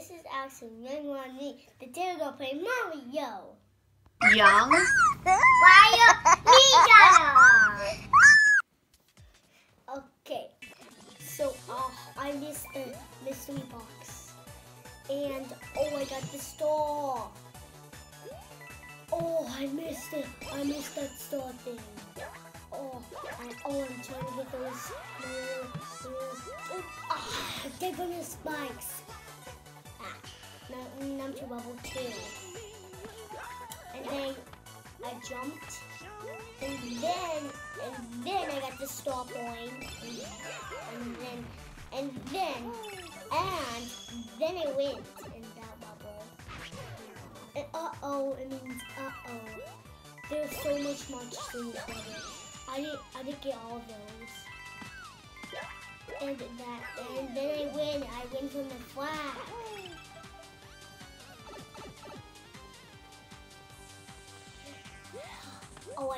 this is and young on me. The day we're gonna play Mario. Young? Mario Ninja! Okay, so uh, I missed the mystery box. And oh, I got the star. Oh, I missed it. I missed that star thing. Oh, I, oh, I'm trying to get those. Uh, uh, ah, they're gonna spikes. Ah, now, number bubble two. And then I jumped. And then, and then I got the star point. And, then, and then, and then I went in that bubble. And uh-oh, it means uh-oh. There's so much to this level. I didn't, I didn't get all those. And that, and then I win. I win from the flag.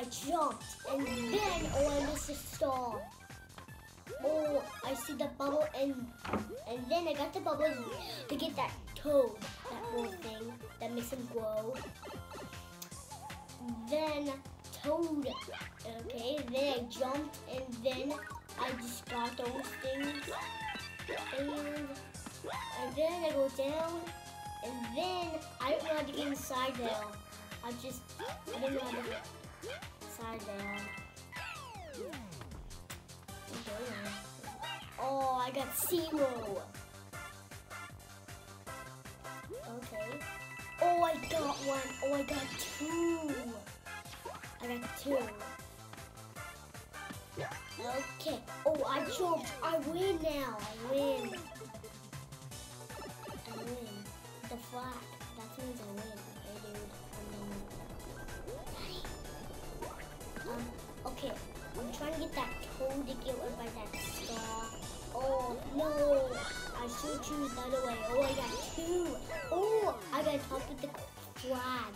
I jumped, and then oh, I missed a star. Oh, I see the bubble, and and then I got the bubble to get that toad, that little thing that makes him glow. Then toad. Okay, then I jumped, and then I just got those things, and and then I go down, and then I don't know how to get inside there. I just I didn't know how to inside there. Oh, I got zero. Okay. Oh, I got one. Oh, I got two. I got two. Okay. Oh, I jumped. I win now. I win. I win. The flag. That means I win. Okay, dude. Um, okay. I'm trying to get that toad to get one by that star. Oh, no. I should choose the other way. Oh, I got two. Oh, I got top with the flag.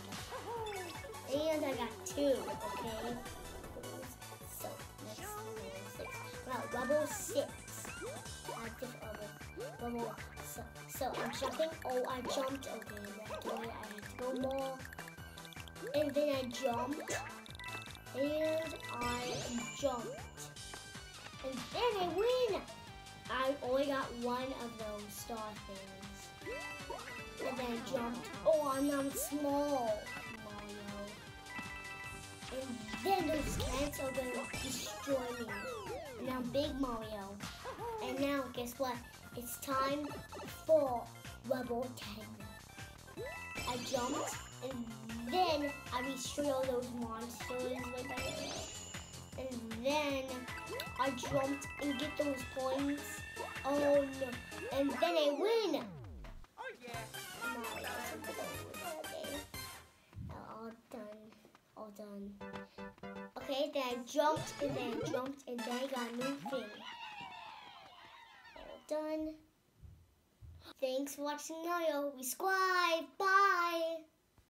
And I got two, okay? So, next six. Now, level six. Active level. Level so, so I'm jumping. Oh, I jumped. Okay, right away. I had to go more. And then I jumped. And I jumped. And then I win. I only got one of those star things. And then I jumped. Oh, and I'm small Mario. And then those cats are gonna destroy me. And now big Mario. And now guess what? It's time for level 10. I jumped and then I destroyed all those monsters there. And then I jumped and get those points. Oh no. And then I win. Oh yeah. All done. All done. Okay, then I jumped and then I jumped and then I got a new thing. All done. Thanks for watching Mario. We subscribe. Bye.